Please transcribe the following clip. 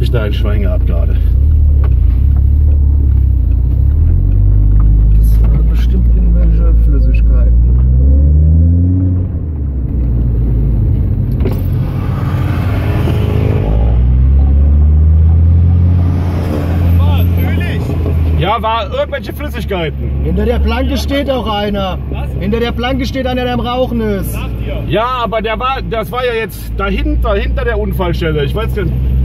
Ich da ein Schwein gehabt gerade. Das waren bestimmt irgendwelche Flüssigkeiten. Ja, war irgendwelche Flüssigkeiten. Hinter der Planke steht auch einer. Hinter der Planke steht einer, der am Rauchen ist. Ja, aber der war, das war ja jetzt dahinter, hinter der Unfallstelle. Ich weiß nicht.